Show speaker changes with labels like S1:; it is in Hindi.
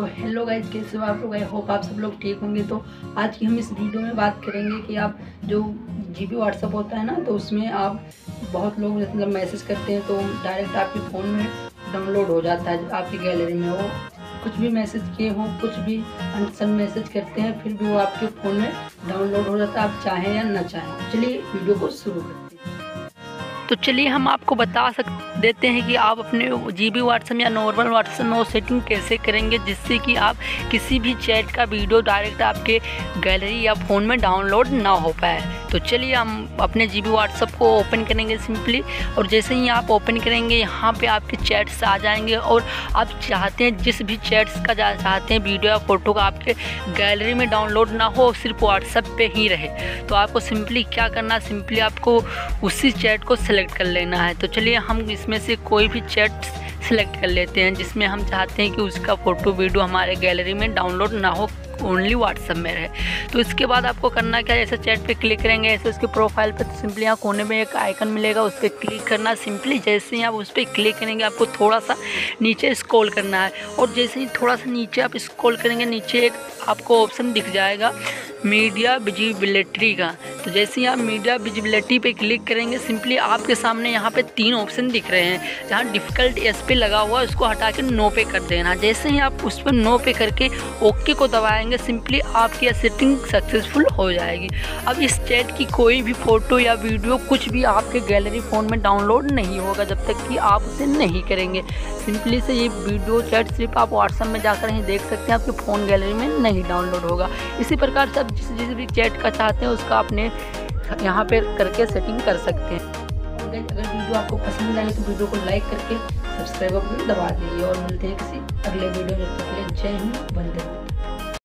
S1: तो हेलो गाइज़ कैसे हो आप लोग? आई होप आप सब लोग ठीक होंगे। तो आज की हम इस वीडियो में बात करेंगे कि आप जो जी बी व्हाट्सअप होता है ना तो उसमें आप बहुत लोग मतलब मैसेज करते हैं तो डायरेक्ट आपके फ़ोन में डाउनलोड हो जाता है आपकी गैलरी में वो कुछ भी मैसेज किए हों, कुछ भी अनसन मैसेज करते हैं, फिर भी वो आपके फ़ोन में डाउनलोड हो जाता है, आप चाहें या ना चाहें। चलिए वीडियो को शुरू करते हैं। तो चलिए हम आपको बता सक, देते हैं कि आप अपने जी बी व्हाट्सएप या नॉर्मल व्हाट्सएप नो सेटिंग कैसे करेंगे, जिससे कि आप किसी भी चैट का वीडियो डायरेक्ट आपके गैलरी या फ़ोन में डाउनलोड ना हो पाए। तो चलिए हम अपने जी बी व्हाट्सअप को ओपन करेंगे सिंपली और जैसे ही आप ओपन करेंगे, यहाँ पे आपके चैट्स आ जाएँगे और आप चाहते हैं, जिस भी चैट्स का चाहते हैं वीडियो या फ़ोटो का आपके गैलरी में डाउनलोड ना हो, सिर्फ़ व्हाट्सअप पे ही रहे। तो आपको सिंपली क्या करना सिंपली आपको उसी चैट को सेलेक्ट कर लेना है। तो चलिए हम इसमें से कोई भी चैट सेलेक्ट कर लेते हैं, जिसमें हम चाहते हैं कि उसका फ़ोटो वीडियो हमारे गैलरी में डाउनलोड ना हो। ओनली व्हाट्सअप में रहे। तो इसके बाद आपको करना क्या है? जैसे चैट पे क्लिक करेंगे ऐसे उसके प्रोफ़ाइल पे तो सिंपली यहाँ कोने में एक आइकन मिलेगा, उस पर क्लिक करना सिंपली जैसे ही आप उस पर क्लिक करेंगे, आपको थोड़ा सा नीचे स्क्रॉल करना है। और जैसे ही थोड़ा सा नीचे आप स्क्रॉल करेंगे, नीचे एक आपको ऑप्शन दिख जाएगा मीडिया विजिबिलिटी का। तो जैसे ही आप मीडिया विजिबिलिटी पे क्लिक करेंगे सिंपली आपके सामने यहाँ पे तीन ऑप्शन दिख रहे हैं। जहाँ डिफ़िकल्ट एस पे लगा हुआ है, उसको हटा के नो पे कर देना। जैसे ही आप उस पर नो पे करके ओके को दबाएँगे सिंपली आपकी सेटिंग सक्सेसफुल हो जाएगी। अब इस चैट की कोई भी फ़ोटो या वीडियो कुछ भी आपके गैलरी फ़ोन में डाउनलोड नहीं होगा, जब तक कि आप उसे नहीं करेंगे। सिंपली से ये वीडियो चैट सिर्फ़ आप व्हाट्सअप में जाकर ही देख सकते हैं, आपके फ़ोन गैलरी में नहीं डाउनलोड होगा। इसी प्रकार से आप जिस जिस भी चैट का चाहते हैं, उसका अपने यहाँ पर करके सेटिंग कर सकते हैं। अगर वीडियो आपको पसंद आए तो वीडियो को लाइक करके सब्सक्राइब बटन दबा दीजिए और मिलते हैं किसी अगले वीडियो में। तक जय हिंद